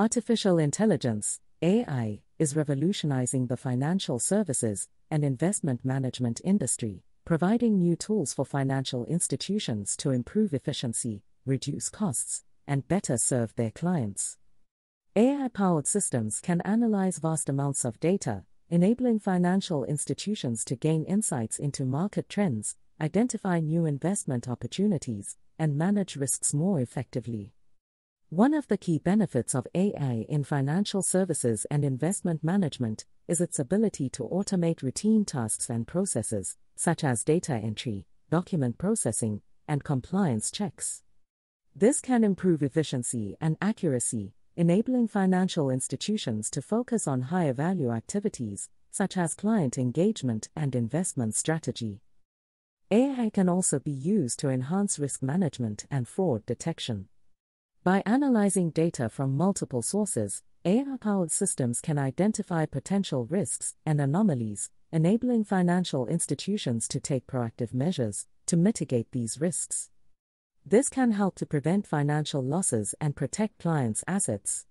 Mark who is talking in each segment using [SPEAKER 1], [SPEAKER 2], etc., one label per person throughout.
[SPEAKER 1] Artificial intelligence, AI, is revolutionizing the financial services and investment management industry, providing new tools for financial institutions to improve efficiency, reduce costs, and better serve their clients. AI powered systems can analyze vast amounts of data, enabling financial institutions to gain insights into market trends, identify new investment opportunities, and manage risks more effectively. One of the key benefits of AI in financial services and investment management is its ability to automate routine tasks and processes, such as data entry, document processing, and compliance checks. This can improve efficiency and accuracy, enabling financial institutions to focus on higher value activities, such as client engagement and investment strategy. AI can also be used to enhance risk management and fraud detection. By analyzing data from multiple sources, AI powered systems can identify potential risks and anomalies, enabling financial institutions to take proactive measures to mitigate these risks. This can help to prevent financial losses and protect clients' assets.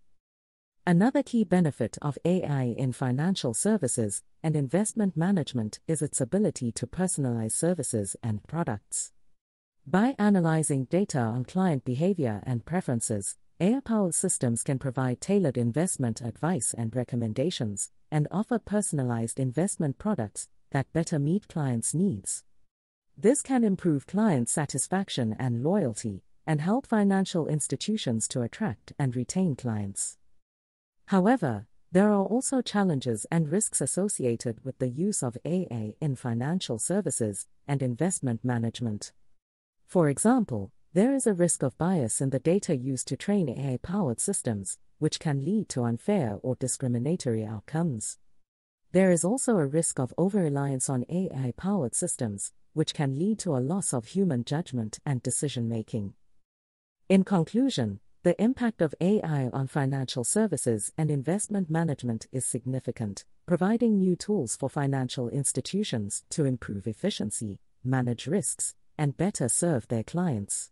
[SPEAKER 1] Another key benefit of AI in financial services and investment management is its ability to personalize services and products. By analyzing data on client behavior and preferences, AI powered systems can provide tailored investment advice and recommendations, and offer personalized investment products that better meet clients' needs. This can improve client satisfaction and loyalty, and help financial institutions to attract and retain clients. However, there are also challenges and risks associated with the use of AI in financial services and investment management. For example, there is a risk of bias in the data used to train AI powered systems, which can lead to unfair or discriminatory outcomes. There is also a risk of over reliance on AI powered systems, which can lead to a loss of human judgment and decision making. In conclusion, the impact of AI on financial services and investment management is significant, providing new tools for financial institutions to improve efficiency, manage risks, and better serve their clients.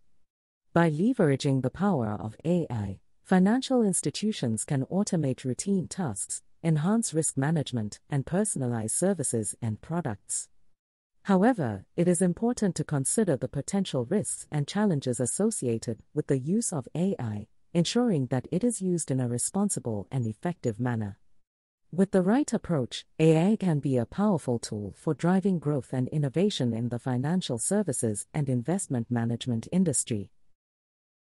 [SPEAKER 1] By leveraging the power of AI, financial institutions can automate routine tasks, enhance risk management, and personalize services and products. However, it is important to consider the potential risks and challenges associated with the use of AI, ensuring that it is used in a responsible and effective manner. With the right approach, AI can be a powerful tool for driving growth and innovation in the financial services and investment management industry.